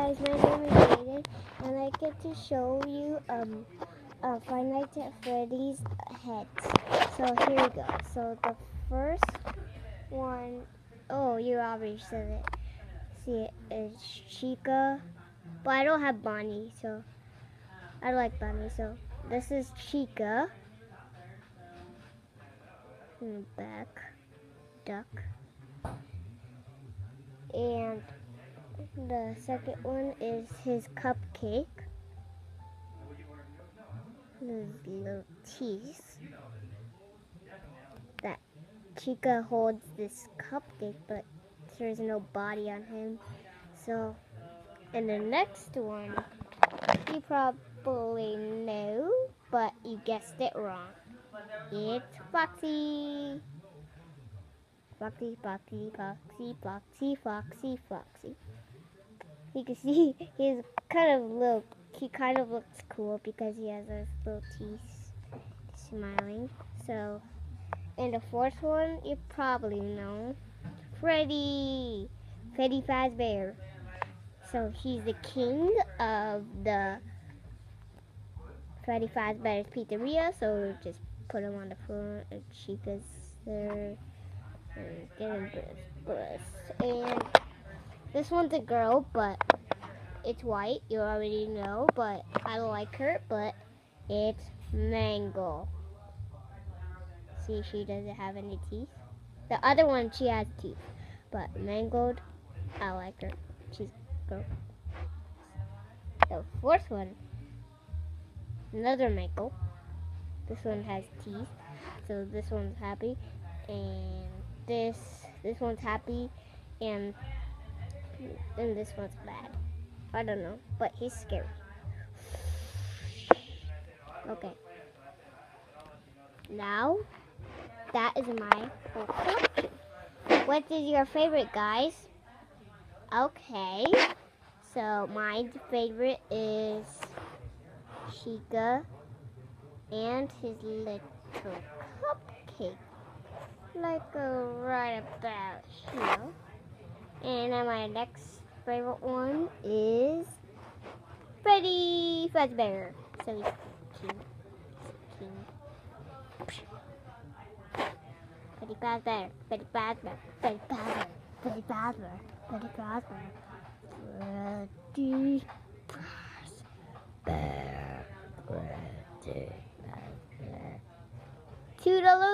guys, my name is Aiden, and I get to show you um uh, Five Nights at Freddy's heads. So here we go. So the first one, oh, you already said it. See, it is Chica, but I don't have Bonnie, so I like Bonnie. So this is Chica. Back, duck, and the second one is his cupcake. His little teeth. That Chica holds this cupcake, but there's no body on him. So, and the next one, you probably know, but you guessed it wrong. It's Foxy. Foxy, Foxy, Foxy, Foxy, Foxy, Foxy. You can see he's kind of little. He kind of looks cool because he has those little teeth, smiling. So, and the fourth one you probably know, Freddy, Freddy Fazbear. So he's the king of the Freddy Fazbear's Pizzeria. So just put him on the front and Chica's there and get him this. And this one's a girl, but it's white. You already know, but I like her, but it's Mangle. See, she doesn't have any teeth. The other one, she has teeth, but Mangled, I like her. She's girl. The fourth one, another Mangle. This one has teeth, so this one's happy, and this this one's happy, and and this one's bad. I don't know, but he's scary. Okay. Now, that is my whole collection. What is your favorite, guys? Okay. So, my favorite is Chica and his little cupcake. Like uh, right about here. And then my next favorite one is Freddy Fazbear. So he's king. King. Freddy Fazbear. Freddy Fazbear. Freddy Fazbear. Freddy Fazbear. Freddy Fazbear. Freddy Fazbear. Freddy Fazbear. Toodaloo!